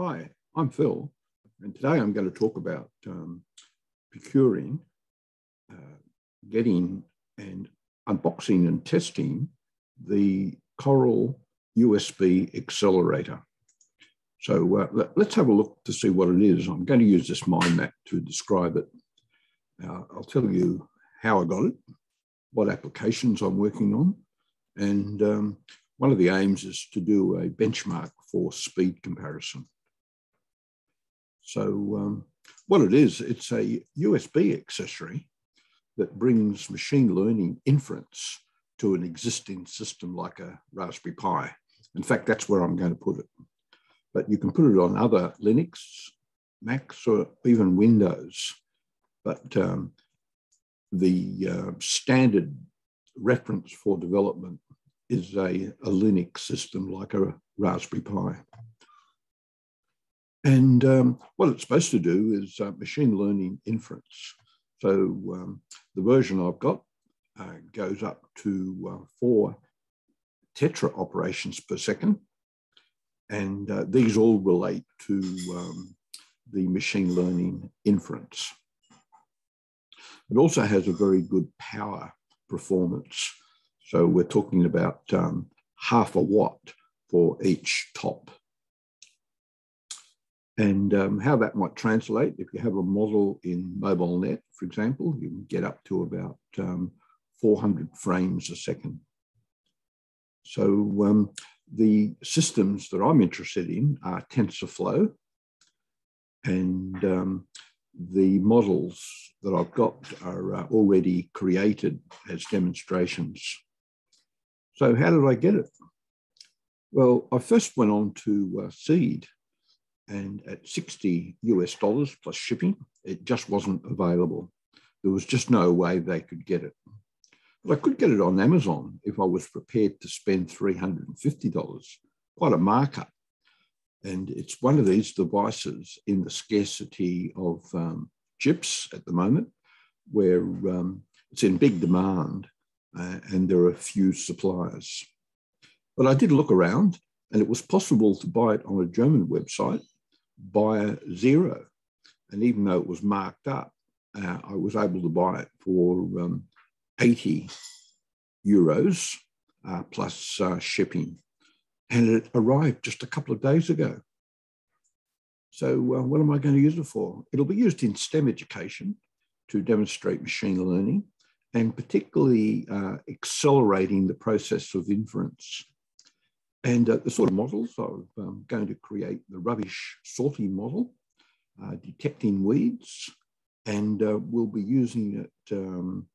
Hi, I'm Phil, and today I'm going to talk about um, procuring, uh, getting, and unboxing and testing the Coral USB accelerator. So uh, let, us have a look to see what it is. I'm going to use this mind map to describe it. Uh, I'll tell you how I got it, what applications I'm working on, and um, one of the aims is to do a benchmark for speed comparison. So um, what it is, it's a USB accessory that brings machine learning inference to an existing system like a Raspberry Pi. In fact, that's where I'm going to put it. But you can put it on other Linux, Macs, or even Windows. But um, the uh, standard reference for development is a, a Linux system like a Raspberry Pi. And um, what it's supposed to do is uh, machine learning inference. So um, the version I've got uh, goes up to uh, four tera operations per second. And uh, these all relate to um, the machine learning inference. It also has a very good power performance. So we're talking about um, half a watt for each top and um, how that might translate. If you have a model in MobileNet, for example, you can get up to about um, 400 frames a second. So um, the systems that I'm interested in are TensorFlow, and um, the models that I've got are uh, already created as demonstrations. So how did I get it? Well, I first went on to uh, Seeed, and at 60 US dollars plus shipping, it just wasn't available. There was just no way they could get it. But I could get it on Amazon if I was prepared to spend $350, quite a markup. And it's one of these devices in the scarcity of um, chips at the moment, where um, it's in big demand uh, and there are few suppliers. But I did look around and it was possible to buy it on a German website by zero. And even though it was marked up, uh, I was able to buy it for um, 80 euros uh, plus uh, shipping. And it arrived just a couple of days ago. So, uh, what am I going to use it for? It'll be used in STEM education to demonstrate machine learning and particularly uh, accelerating the process of inference. And uh, the sort of models, I'm um, going to create the rubbish sorting model, uh, detecting weeds, and uh, we'll be using it um,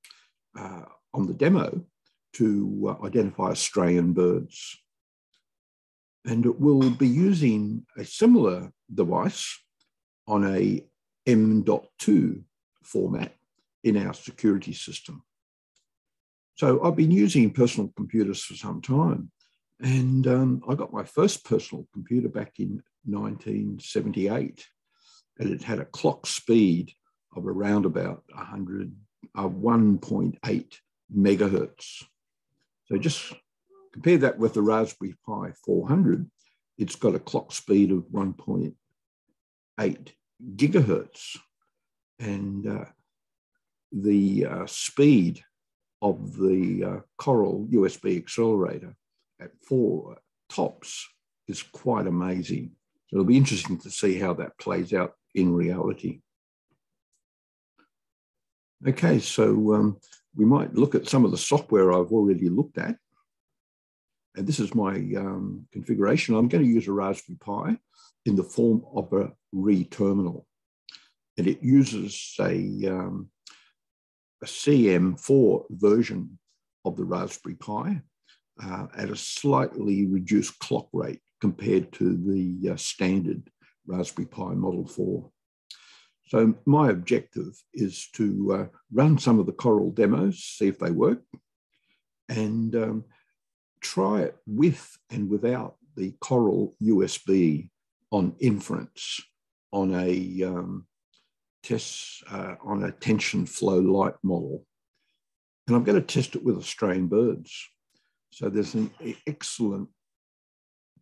uh, on the demo to uh, identify Australian birds. And we'll be using a similar device on a M.2 format in our security system. So I've been using personal computers for some time, and um, I got my first personal computer back in 1978, and it had a clock speed of around about 100, uh, 1.8 megahertz. So just compare that with the Raspberry Pi 400, it's got a clock speed of 1.8 gigahertz. And uh, the uh, speed of the uh, Coral USB accelerator at four tops is quite amazing. So it'll be interesting to see how that plays out in reality. Okay, so um, we might look at some of the software I've already looked at. And this is my um, configuration. I'm going to use a Raspberry Pi in the form of a reTerminal. And it uses a, um, a CM4 version of the Raspberry Pi uh, at a slightly reduced clock rate compared to the uh, standard Raspberry Pi Model 4. So my objective is to uh, run some of the Coral demos, see if they work, and um, try it with and without the Coral USB on inference on a um, test uh, on a TensorFlow Lite model. And I'm going to test it with Australian birds. So there's an excellent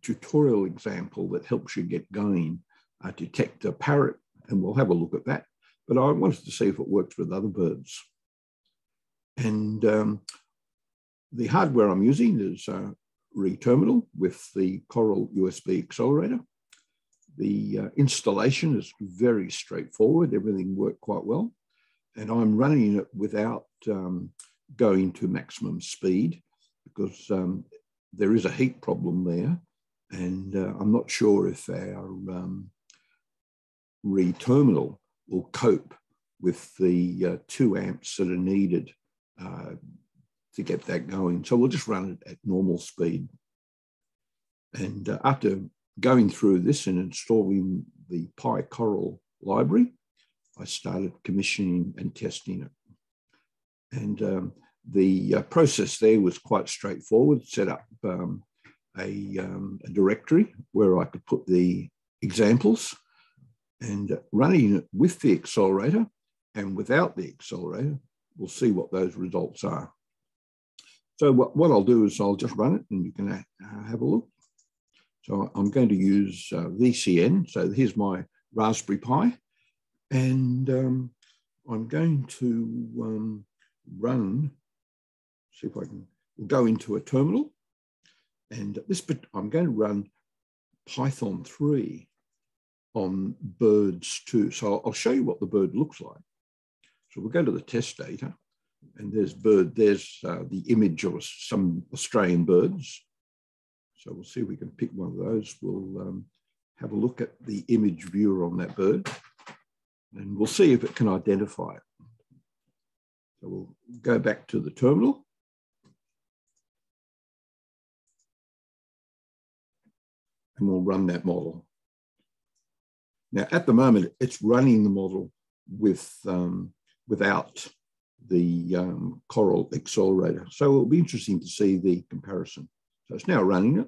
tutorial example that helps you get going uh, detect a parrot, and we'll have a look at that. But I wanted to see if it works with other birds. And um, the hardware I'm using is uh, reTerminal with the Coral USB accelerator. The uh, installation is very straightforward. Everything worked quite well. And I'm running it without um, going to maximum speed because um, there is a heat problem there. And uh, I'm not sure if our um, reTerminal will cope with the uh, two amps that are needed uh, to get that going. So we'll just run it at normal speed. And uh, after going through this and installing the PyCoral library, I started commissioning and testing it. And um, the uh, process there was quite straightforward, set up um, a, um, a, directory where I could put the examples and running it with the accelerator and without the accelerator, we'll see what those results are. So what, what I'll do is I'll just run it and you can uh, have a look. So I'm going to use uh, VCN. So here's my Raspberry Pi. And um, I'm going to um, run, see if I can we'll go into a terminal. And this, I'm going to run Python 3 on birds too. So I'll show you what the bird looks like. So we'll go to the test data and there's bird, there's uh, the image of some Australian birds. So we'll see if we can pick one of those. We'll um, have a look at the image viewer on that bird and we'll see if it can identify it. So we'll go back to the terminal. And we'll run that model. Now, at the moment, it's running the model with um, without the um, Coral accelerator. So it'll be interesting to see the comparison. So it's now running it.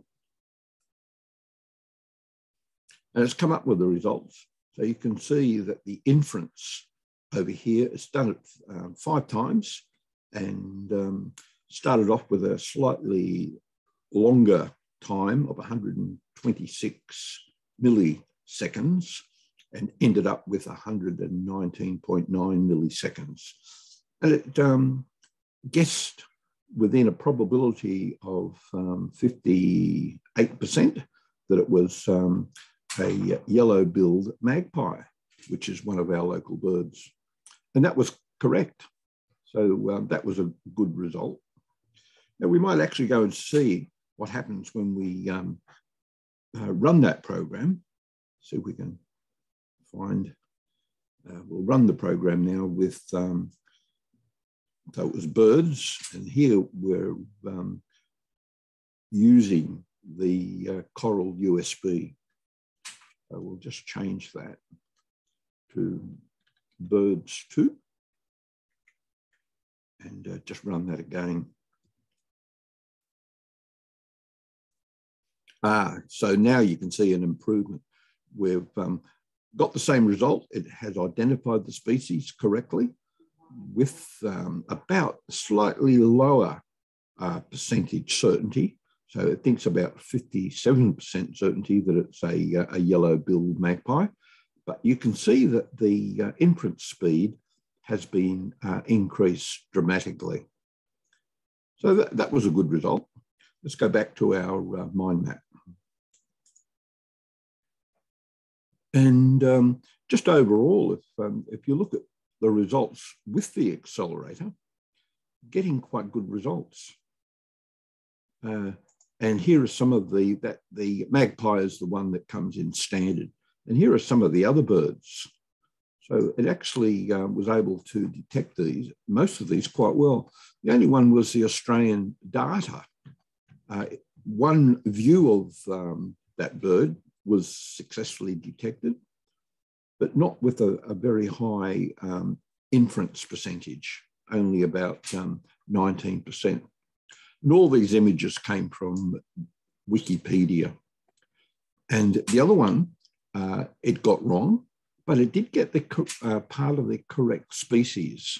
And it's come up with the results. So you can see that the inference over here is done it um, five times and um, started off with a slightly longer time of 126 milliseconds and ended up with 119.9 milliseconds. And it um, guessed within a probability of um, 58% that it was um, a yellow-billed magpie, which is one of our local birds. And that was correct. So um, that was a good result. Now we might actually go and see what happens when we um, uh, run that program. See if we can find, uh, we'll run the program now with um, so it was birds, and here we're um, using the uh, Coral USB. So we'll just change that to birds two, and uh, just run that again. Ah, so now you can see an improvement. We've um, got the same result. It has identified the species correctly with um, about slightly lower uh, percentage certainty. So it thinks about 57% certainty that it's a, a yellow-billed magpie. But you can see that the uh, inference speed has been uh, increased dramatically. So that, that was a good result. Let's go back to our uh, mind map. And um, just overall, if, um, if you look at the results with the accelerator, getting quite good results. Uh, and here are some of the, that the magpie is the one that comes in standard. And here are some of the other birds. So it actually uh, was able to detect these, most of these quite well. The only one was the Australian darter. Uh, one view of um, that bird was successfully detected but not with a, a very high um, inference percentage, only about um, 19%. And all these images came from Wikipedia. And the other one, uh, it got wrong, but it did get the uh, part of the correct species,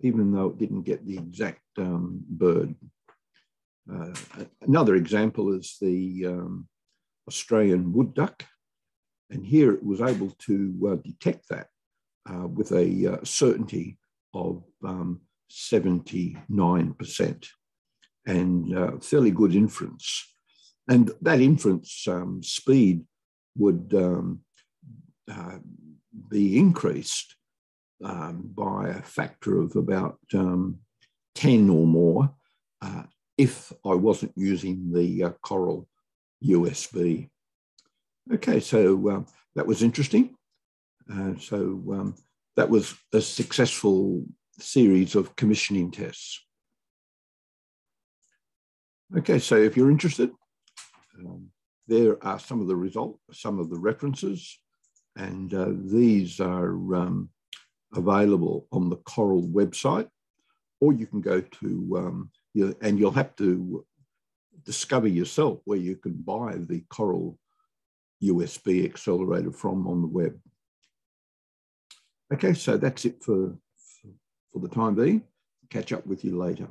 even though it didn't get the exact um, bird. Uh, another example is the um, Australian wood duck. And here it was able to uh, detect that uh, with a uh, certainty of um, 79% and uh, fairly good inference. And that inference um, speed would um, uh, be increased um, by a factor of about um, 10 or more if I wasn't using the uh, Coral USB. Okay, so um, that was interesting. Uh, so um, that was a successful series of commissioning tests. Okay, so if you're interested, um, there are some of the results, some of the references, and uh, these are um, available on the Coral website, or you can go to, um, and you'll have to discover yourself where you can buy the Coral USB accelerator from on the web. Okay, so that's it for, for the time being. Catch up with you later.